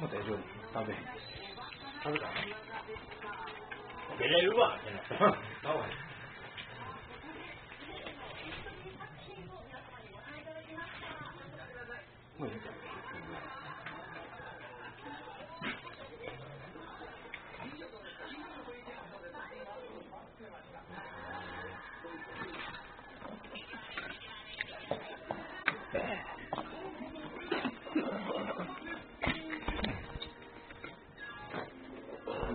我在这，大伟，他是干啥？别在有乱，现在，哼伟。为什？